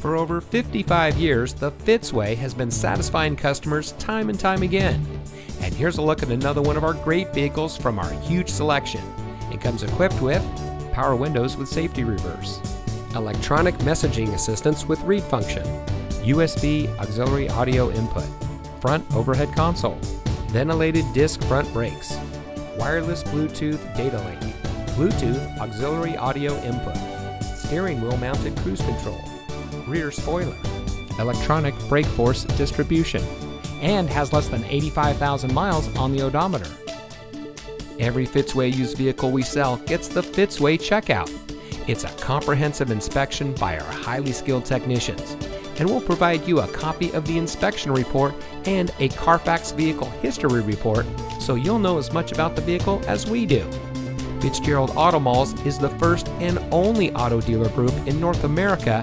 For over 55 years, the Fitzway has been satisfying customers time and time again. And here's a look at another one of our great vehicles from our huge selection. It comes equipped with power windows with safety reverse, electronic messaging assistance with read function, USB auxiliary audio input, front overhead console, ventilated disc front brakes, wireless Bluetooth data link, Bluetooth auxiliary audio input, steering wheel mounted cruise control, rear spoiler, electronic brake force distribution, and has less than 85,000 miles on the odometer. Every Fitzway used vehicle we sell gets the Fitzway checkout. It's a comprehensive inspection by our highly skilled technicians, and we'll provide you a copy of the inspection report and a Carfax vehicle history report so you'll know as much about the vehicle as we do. Fitzgerald Auto Malls is the first and only auto dealer group in North America